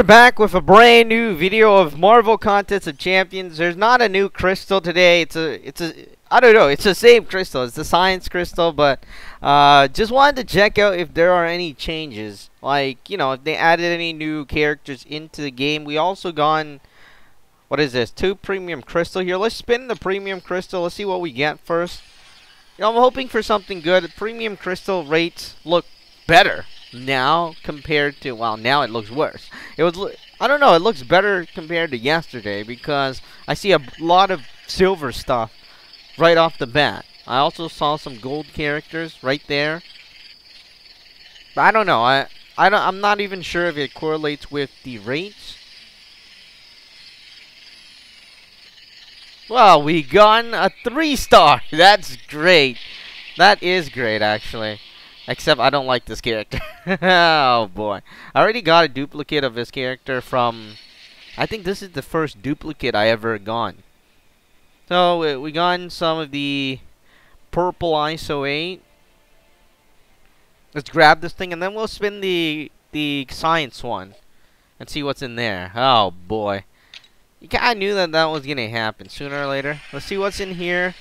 we're back with a brand new video of Marvel Contest of Champions. There's not a new crystal today. It's a, it's a, I don't know. It's the same crystal. It's the science crystal, but uh, just wanted to check out if there are any changes. Like, you know, if they added any new characters into the game. We also gone, what is this? Two premium crystal here. Let's spin the premium crystal. Let's see what we get first. You know, I'm hoping for something good. Premium crystal rates look better now compared to well now it looks worse. It was I don't know it looks better compared to yesterday because I see a lot of silver stuff right off the bat. I also saw some gold characters right there. But I don't know I I don't I'm not even sure if it correlates with the rates. Well we got a three star. That's great. That is great actually Except I don't like this character. oh boy. I already got a duplicate of this character from... I think this is the first duplicate I ever got. So we got some of the purple ISO 8. Let's grab this thing and then we'll spin the the science one and see what's in there. Oh boy. I knew that that was going to happen sooner or later. Let's see what's in here.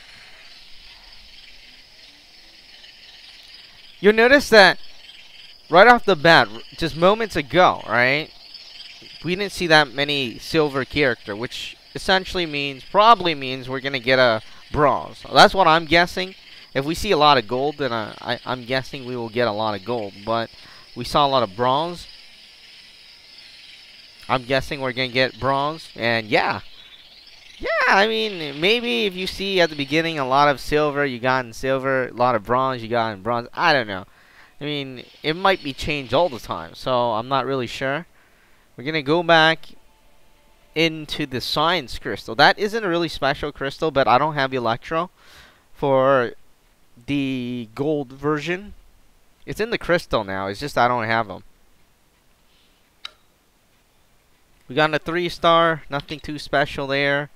You'll notice that right off the bat, just moments ago, right? We didn't see that many silver character, which essentially means, probably means we're going to get a bronze. That's what I'm guessing. If we see a lot of gold, then I, I, I'm guessing we will get a lot of gold. But we saw a lot of bronze. I'm guessing we're going to get bronze. And yeah. Yeah, I mean, maybe if you see at the beginning a lot of silver, you got in silver. A lot of bronze, you got in bronze. I don't know. I mean, it might be changed all the time. So I'm not really sure. We're going to go back into the science crystal. That isn't a really special crystal, but I don't have Electro for the gold version. It's in the crystal now. It's just I don't have them. We got a three star. Nothing too special there.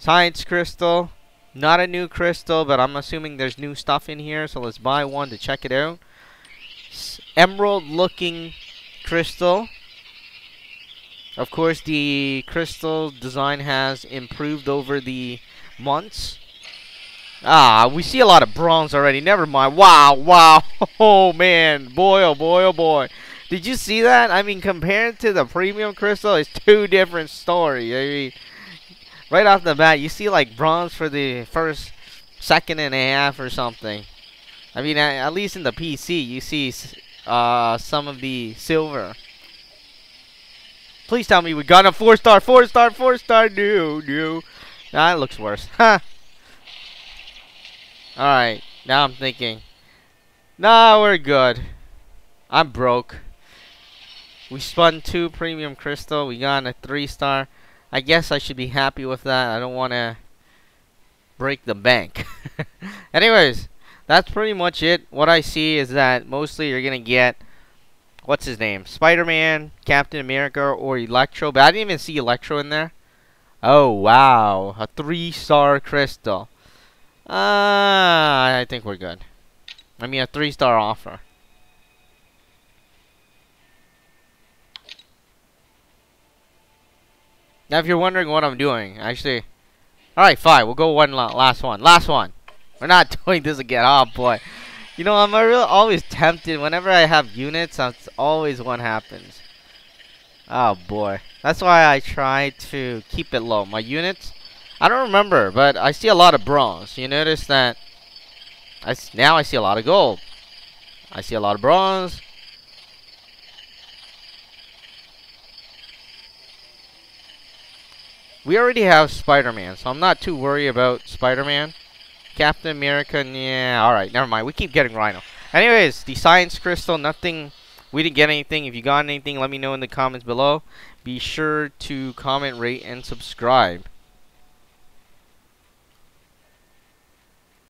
Science crystal. Not a new crystal, but I'm assuming there's new stuff in here. So let's buy one to check it out. Emerald looking crystal. Of course, the crystal design has improved over the months. Ah, we see a lot of bronze already. Never mind. Wow, wow. Oh, man. Boy, oh, boy, oh, boy. Did you see that? I mean, compared to the premium crystal, it's two different stories. I mean, right off the bat, you see, like, bronze for the first second and a half or something. I mean, at, least in the PC, you see uh, some of the silver. Please tell me we got a four star, four star, four star. No, no. Nah, it looks worse. Huh. Alright. Now I'm thinking. Nah, we're good. I'm broke. We spun two premium crystal. We got a three star. I guess I should be happy with that. I don't want to break the bank. Anyways, that's pretty much it. What I see is that mostly you're going to get what's his name? Spider-Man, Captain America, or Electro. But I didn't even see Electro in there. Oh, wow. A three-star crystal. Uh, I think we're good. I mean, a three-star offer. Now, if you're wondering what I'm doing, actually... Alright, fine. We'll go one last one. Last one. We're not doing this again. Oh, boy. You know, I'm real, always tempted. Whenever I have units, that's always what happens. Oh, boy. That's why I try to keep it low. My units, I don't remember, but I see a lot of bronze. You notice that I, now I see a lot of gold. I see a lot of bronze. We already have Spider-Man, so I'm not too worried about Spider-Man. Captain America, yeah, alright, never mind. We keep getting Rhino. Anyways, the Science Crystal, nothing, we didn't get anything. If you got anything, let me know in the comments below. Be sure to comment, rate, and subscribe.